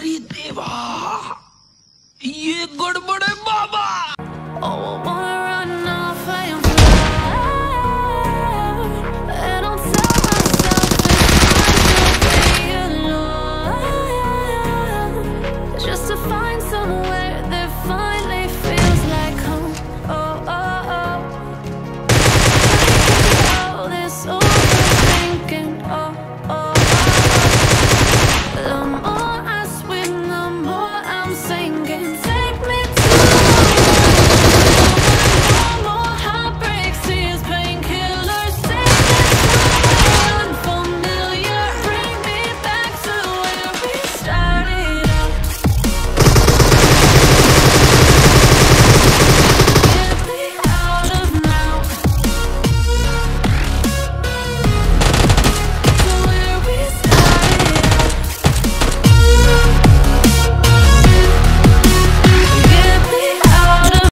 अरे देवा ये गड़बड़ है